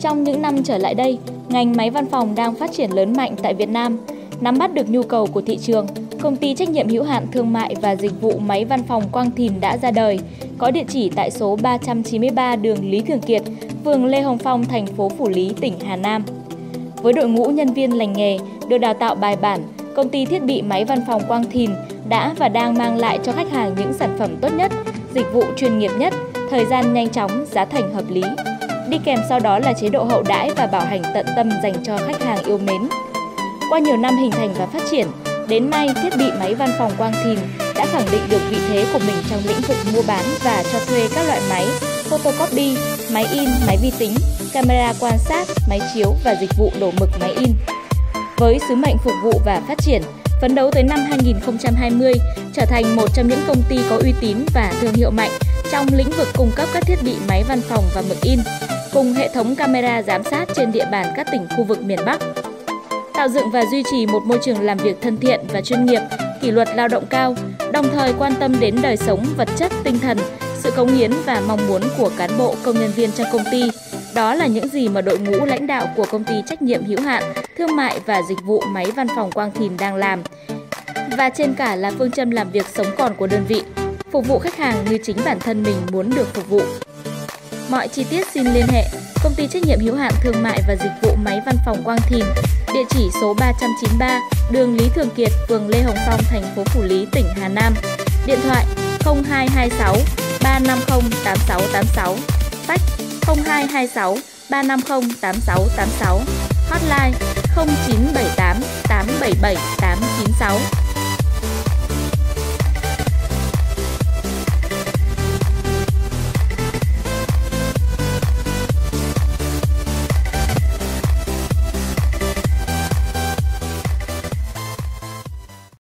Trong những năm trở lại đây, ngành máy văn phòng đang phát triển lớn mạnh tại Việt Nam. Nắm bắt được nhu cầu của thị trường, công ty trách nhiệm hữu hạn thương mại và dịch vụ máy văn phòng Quang Thìn đã ra đời, có địa chỉ tại số 393 đường Lý Thường Kiệt, phường Lê Hồng Phong, thành phố Phủ Lý, tỉnh Hà Nam. Với đội ngũ nhân viên lành nghề, được đào tạo bài bản, công ty thiết bị máy văn phòng Quang Thìn đã và đang mang lại cho khách hàng những sản phẩm tốt nhất, dịch vụ chuyên nghiệp nhất, thời gian nhanh chóng, giá thành hợp lý. Đi kèm sau đó là chế độ hậu đãi và bảo hành tận tâm dành cho khách hàng yêu mến. Qua nhiều năm hình thành và phát triển, đến nay thiết bị máy văn phòng Quang Thìn đã khẳng định được vị thế của mình trong lĩnh vực mua bán và cho thuê các loại máy photocopy, máy in, máy vi tính, camera quan sát, máy chiếu và dịch vụ đổ mực máy in. Với sứ mệnh phục vụ và phát triển, phấn đấu tới năm 2020 trở thành một trong những công ty có uy tín và thương hiệu mạnh trong lĩnh vực cung cấp các thiết bị máy văn phòng và mực in, cùng hệ thống camera giám sát trên địa bàn các tỉnh khu vực miền Bắc. Tạo dựng và duy trì một môi trường làm việc thân thiện và chuyên nghiệp, kỷ luật lao động cao, đồng thời quan tâm đến đời sống vật chất, tinh thần, sự cống hiến và mong muốn của cán bộ công nhân viên trong công ty. Đó là những gì mà đội ngũ lãnh đạo của công ty trách nhiệm hữu hạn thương mại và dịch vụ máy văn phòng Quang Thìn đang làm. Và trên cả là phương châm làm việc sống còn của đơn vị, phục vụ khách hàng như chính bản thân mình muốn được phục vụ. Mọi chi tiết xin liên hệ Công ty trách nhiệm hữu hạn thương mại và dịch vụ máy văn phòng Quang Thìn, địa chỉ số 393, đường Lý Thường Kiệt, phường Lê Hồng Phong, thành phố Phủ Lý, tỉnh Hà Nam. Điện thoại 0226 350 8686, fax 0226 350 8686, hotline 0978 877 896.